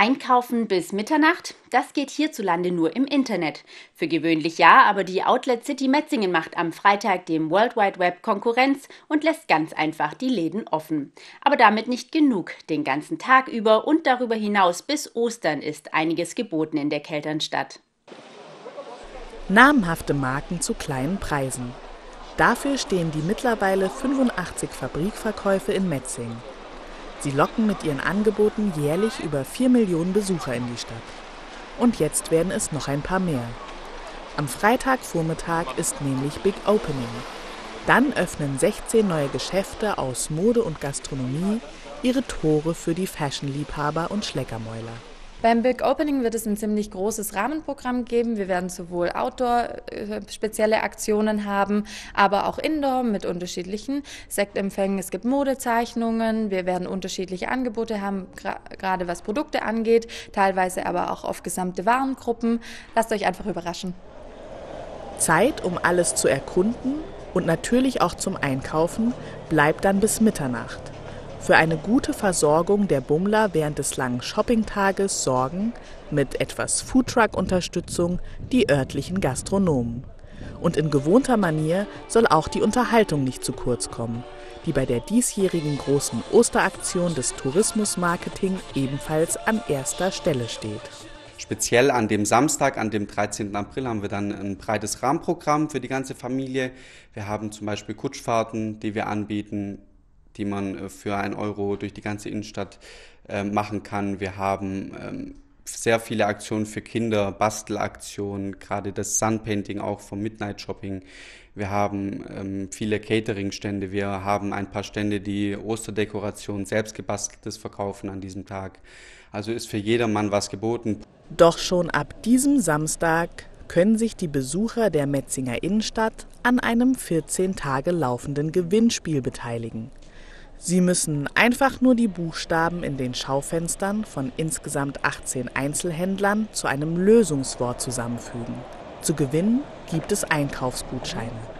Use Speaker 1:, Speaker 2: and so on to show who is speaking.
Speaker 1: Einkaufen bis Mitternacht? Das geht hierzulande nur im Internet. Für gewöhnlich ja, aber die Outlet City Metzingen macht am Freitag dem World Wide Web Konkurrenz und lässt ganz einfach die Läden offen. Aber damit nicht genug. Den ganzen Tag über und darüber hinaus bis Ostern ist einiges geboten in der Kelternstadt.
Speaker 2: Namhafte Marken zu kleinen Preisen. Dafür stehen die mittlerweile 85 Fabrikverkäufe in Metzingen. Sie locken mit ihren Angeboten jährlich über 4 Millionen Besucher in die Stadt. Und jetzt werden es noch ein paar mehr. Am Freitagvormittag ist nämlich Big Opening. Dann öffnen 16 neue Geschäfte aus Mode und Gastronomie ihre Tore für die Fashion-Liebhaber und Schleckermäuler.
Speaker 3: Beim Big Opening wird es ein ziemlich großes Rahmenprogramm geben. Wir werden sowohl Outdoor äh, spezielle Aktionen haben, aber auch Indoor mit unterschiedlichen Sektempfängen. Es gibt Modezeichnungen. Wir werden unterschiedliche Angebote haben, gerade was Produkte angeht, teilweise aber auch auf gesamte Warengruppen. Lasst euch einfach überraschen.
Speaker 2: Zeit, um alles zu erkunden und natürlich auch zum Einkaufen, bleibt dann bis Mitternacht. Für eine gute Versorgung der Bummler während des langen Shoppingtages sorgen, mit etwas Foodtruck-Unterstützung, die örtlichen Gastronomen. Und in gewohnter Manier soll auch die Unterhaltung nicht zu kurz kommen, die bei der diesjährigen großen Osteraktion des Tourismusmarketing ebenfalls an erster Stelle steht.
Speaker 4: Speziell an dem Samstag, an dem 13. April, haben wir dann ein breites Rahmenprogramm für die ganze Familie. Wir haben zum Beispiel Kutschfahrten, die wir anbieten die man äh, für einen Euro durch die ganze Innenstadt äh, machen kann. Wir haben ähm, sehr viele Aktionen für Kinder, Bastelaktionen, gerade das Sunpainting auch vom Midnight Shopping. Wir haben ähm, viele Catering-Stände. Wir haben ein paar Stände, die Osterdekoration, selbstgebasteltes verkaufen an diesem Tag. Also ist für jedermann was geboten.
Speaker 2: Doch schon ab diesem Samstag können sich die Besucher der Metzinger Innenstadt an einem 14 Tage laufenden Gewinnspiel beteiligen. Sie müssen einfach nur die Buchstaben in den Schaufenstern von insgesamt 18 Einzelhändlern zu einem Lösungswort zusammenfügen. Zu gewinnen gibt es Einkaufsgutscheine.